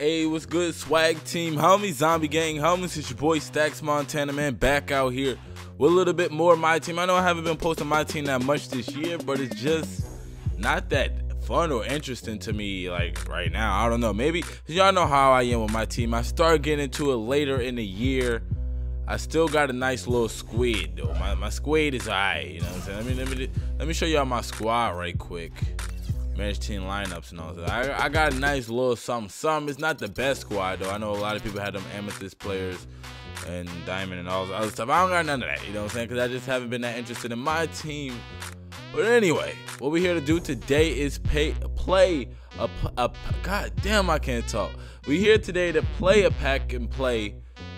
Hey, what's good, swag team, homie, zombie gang, homies? It's your boy Stax Montana, man, back out here with a little bit more of my team. I know I haven't been posting my team that much this year, but it's just not that fun or interesting to me, like right now. I don't know, maybe y'all know how I am with my team. I start getting into it later in the year. I still got a nice little squid though. My, my squid is alright, you know what I'm saying? Let me let me let me show y'all my squad right quick manage team lineups and all that. I, I got a nice little something. Some it's not the best squad though. I know a lot of people had them amethyst players and diamond and all this other stuff. I don't got none of that. You know what I'm saying? Because I just haven't been that interested in my team. But anyway, what we're here to do today is pay play a, a god damn I can't talk. We're here today to play a pack and play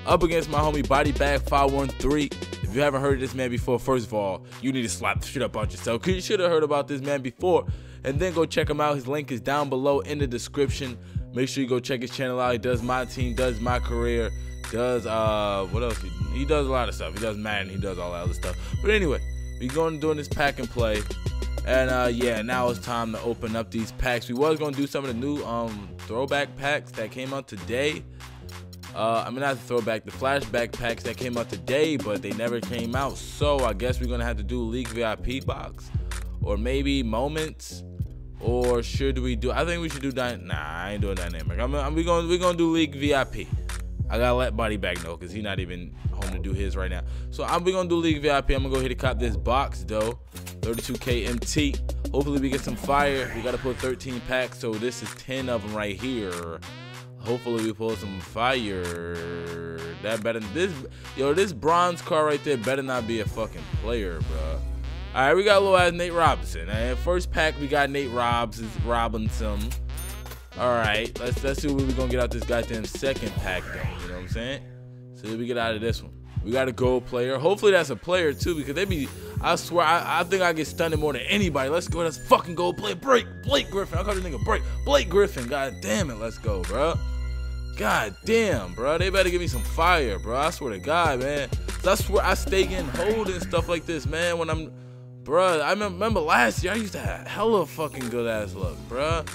up against my homie Body Bag 513. If you haven't heard of this man before, first of all, you need to slap the shit up on yourself. Cause you should have heard about this man before and then go check him out. His link is down below in the description. Make sure you go check his channel out. He does my team, does my career, does uh what else? He, does a lot of stuff. He does Madden, he does all that other stuff. But anyway, we're going to doing this pack and play. And uh yeah, now it's time to open up these packs. We was gonna do some of the new um throwback packs that came out today. Uh, I mean, not the throwback, the flashback packs that came out today, but they never came out. So I guess we're gonna have to do League VIP box, or maybe moments, or should we do? I think we should do. Dy- nah, I ain't doing dynamic. I'm, I'm we gonna we gonna do league VIP. I gotta let Body Bag know because he's not even home to do his right now. So I'm we gonna do league VIP. I'm gonna go ahead and cop this box though. 32k MT. Hopefully we get some fire. We gotta put 13 packs, so this is 10 of them right here. Hopefully we pull some fire. That better this yo this bronze car right there better not be a fucking player, bro. All right, we got a little ass Nate Robinson. First pack, we got Nate Robs Robinson. All right, let's let's see what we're gonna get out this goddamn second pack though. You know what I'm saying? So we get out of this one. We got a gold player. Hopefully that's a player too, because they be. I swear, I, I think I get stunned more than anybody. Let's go. That's fucking gold player. Break Blake Griffin. I call this nigga break Blake Griffin. God damn it. Let's go, bro. God damn, bro. They better give me some fire, bro. I swear to God, man. That's where I stay getting hold and stuff like this, man. When I'm Bruh, I remember last year I used to have hella fucking good ass luck, bruh.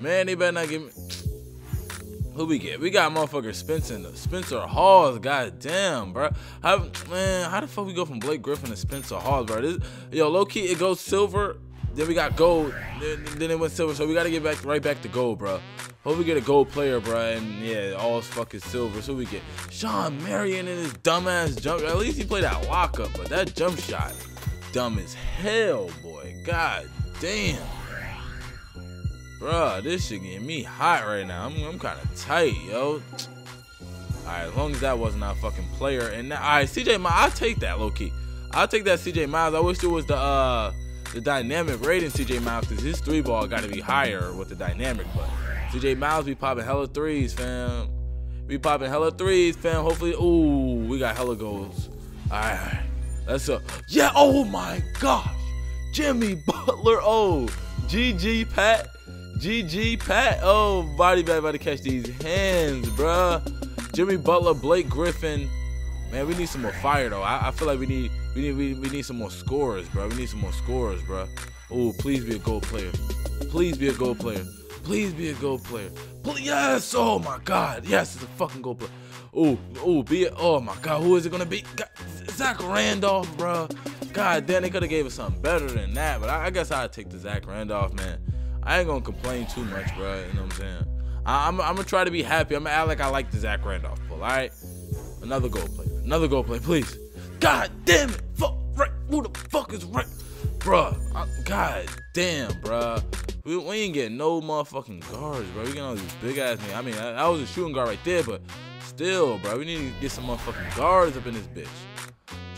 Man, they better not give me. Who we get? We got motherfucker Spencer Spencer Hawes. God damn, bro. How, man, how the fuck we go from Blake Griffin to Spencer Hawes, bro? This, yo, low key, it goes silver. Then we got gold. Then, then it went silver. So we gotta get back right back to gold, bro. Hope we get a gold player, bro. And yeah, all is fucking silver. So we get Shawn Marion and his dumbass jump. At least he played that lockup, but that jump shot dumb as hell, boy. God damn. Bruh, this shit getting me hot right now. I'm, I'm kind of tight, yo. Alright, as long as that wasn't a fucking player. And alright, CJ Miles, I'll take that, low key. I'll take that CJ Miles. I wish it was the uh the dynamic rating CJ Miles because his three ball got to be higher with the dynamic. But CJ Miles be popping hella threes, fam. Be popping hella threes, fam. Hopefully, ooh, we got hella goals. Alright. That's a yeah. Oh my gosh, Jimmy Butler. Oh, GG Pat, GG Pat. Oh, body bag about to catch these hands, bruh. Jimmy Butler, Blake Griffin. Man, we need some more fire though. I, I feel like we need we need we, we need some more scorers, bro. We need some more scorers, bro. Oh, please be a gold player. Please be a gold player. Please be a gold player. Please, yes. Oh my God. Yes, it's a fucking gold player. Oh, oh, be it. Oh my God. Who is it gonna be? God, Zach Randolph, bro. God damn, they could have gave us something better than that. But I, I guess I'd take the Zach Randolph, man. I ain't gonna complain too much, bro. You know what I'm saying? I, am gonna try to be happy. I'm gonna act like I like the Zach Randolph pull. All right, another goal play. Another goal play, please. God damn it! Fuck right. Who the fuck is right? I, god damn, bruh. We, we ain't getting no motherfucking guards, bro. We getting all these big ass niggas. I mean, I, I was a shooting guard right there, but still, bro, we need to get some motherfucking guards up in this bitch.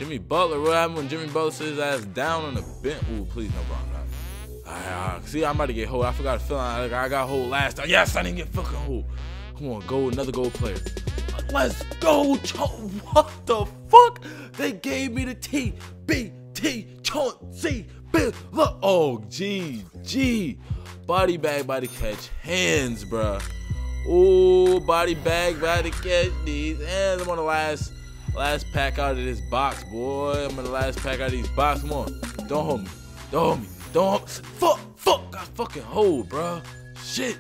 Jimmy Butler, what happened when Jimmy Butler set his ass down on the bench? Ooh, please no problem. Right, see, I'm about to get hold. I forgot to fill out. I got hold last time. Yes, I didn't get fucking hold. Come on, go another gold player. Let's go, What the fuck? They gave me the T B T Chauncey Bill. Oh, G G. Body bag, body catch, hands, bruh. Ooh, body bag, body catch these hands. I'm on the last Last pack out of this box, boy. I'm in the last pack out of these box. Come on. Don't hold me. Don't hold me. Don't hold me. Fuck. Fuck. I fucking hold, bro. Shit.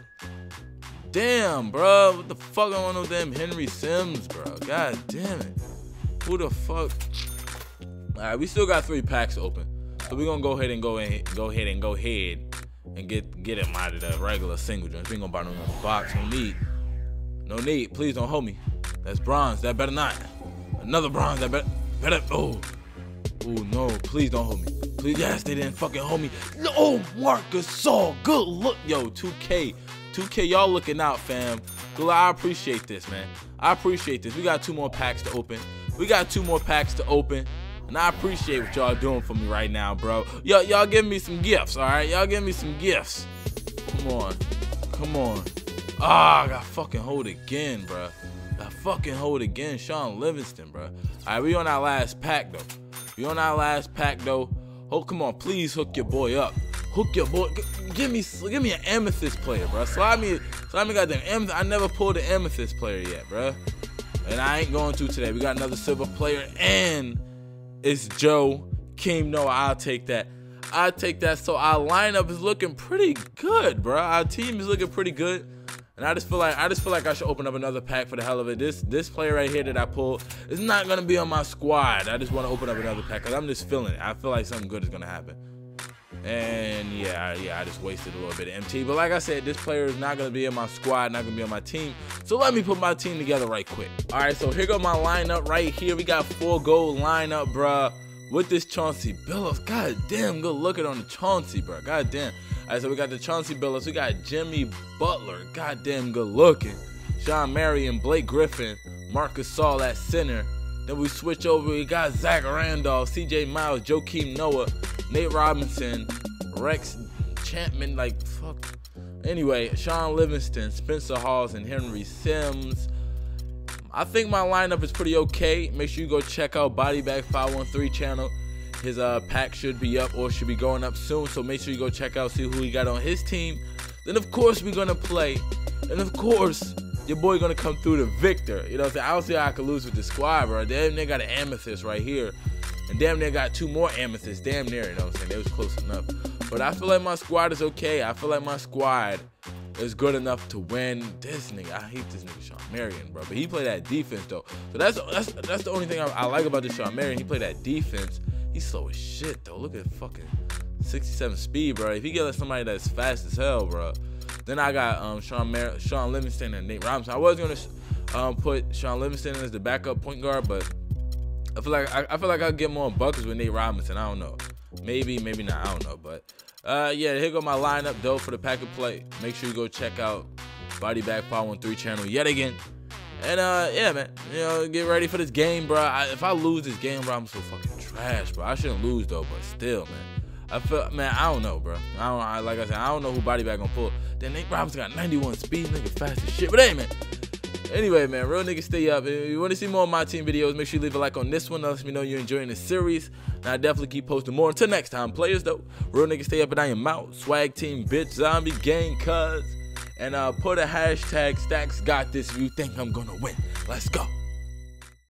damn, bro. What the fuck going on with them Henry Sims, bro? God damn it. Who the fuck? All right, we still got three packs open, so we're gonna go ahead and go and go ahead and go ahead and get get him out of the regular single joints. We ain't gonna buy no box. No need. No need. Please don't hold me. That's bronze. That better not. Another bronze. I bet. Better. Oh. Oh no. Please don't hold me. Please. Yes, they didn't fucking hold me. No. Oh, Marc Gasol. Good look. Yo, 2K. 2K, y'all looking out, fam. I appreciate this, man. I appreciate this. We got two more packs to open. We got two more packs to open. And I appreciate what y'all doing for me right now, bro. Y'all, y'all give me some gifts, all right? Y'all give me some gifts. Come on. Come on. Ah, I got fucking hold again, bro. Got fucking hold again. Shaun Livingston, bro. All right, we on our last pack, though. We on our last pack, though. Oh, come on. Please hook your boy up. Hook your boy. Give me give me an amethyst player, bro. Slide me, slide me goddamn amethyst. I never pulled an amethyst player yet, bro. And I ain't going to today. We got another silver player and it's Joe Keem Noah. I'll take that. I'll take that. So our lineup is looking pretty good, bro. Our team is looking pretty good. And I just feel like I just feel like I should open up another pack for the hell of it. This this player right here that I pulled is not gonna be on my squad. I just want to open up another pack because I'm just feeling it. I feel like something good is gonna happen. And yeah, yeah, I just wasted a little bit of MT. But like I said, this player is not gonna be in my squad, not gonna be on my team. So let me put my team together right quick. All right, so here go my lineup right here. We got four gold lineup, bruh. With this Chauncey Billups. God damn, good looking on the Chauncey, bro. God damn. All right, so we got the Chauncey Billups. We got Jimmy Butler. Goddamn good looking. Shawn Marion, Blake Griffin, Marcus Gasol at center. Then we switch over. We got Zach Randolph, CJ Miles, Joakim Noah, Nate Robinson, Rex Chapman. Like, fuck. Anyway, Shaun Livingston, Spencer Hawes, and Henry Sims. I think my lineup is pretty okay. Make sure you go check out Body Bag 513 channel. His uh, pack should be up or should be going up soon. So make sure you go check out, see who he got on his team. Then, of course, we're to play. And, of course, your boy gonna come through the victor. You know what I'm saying? I don't see how I could lose with the squad, bro. Damn they got an amethyst right here. And damn near got two more amethysts. Damn near, you know what I'm saying? They was close enough. But I feel like my squad is okay. I feel like my squad is good enough to win. This nigga, I hate this nigga Shawn Marion, bro. But he played that defense though. So that's that's that's the only thing I, I like about this Shawn Marion. He played that defense. He's slow as shit though. Look at fucking 67 speed, bro. If he get somebody that's fast as hell, bro, then I got um, Shawn, Mar- Shaun Livingston and Nate Robinson. I was gonna um, put Shaun Livingston as the backup point guard, but I feel like I, I feel like I'll get more buckets with Nate Robinson. I don't know. Maybe, maybe not. I don't know. But uh, yeah, here go my lineup though for the pack of play. Make sure you go check out Body Bag 513 channel yet again. And uh, yeah, man, you know, get ready for this game, bro. I, if I lose this game, bro, I'm so fucking trash, bro. I shouldn't lose though, but still, man. I feel, man, I don't know, bro. I don't, I, like I said, I don't know who body bag gonna pull. Then Nate Robinson got 91 speed, nigga fast as shit. But hey, man. Anyway, man, real niggas stay up. If you want to see more of my team videos, make sure you leave a like on this one. Let me know you're enjoying the series. And I definitely keep posting more. Until next time, players, though, real niggas stay up and I am out. Swag team, bitch, zombie, gang, cuz. And uh, put a hashtag Stax got this if you think I'm gonna win. Let's go.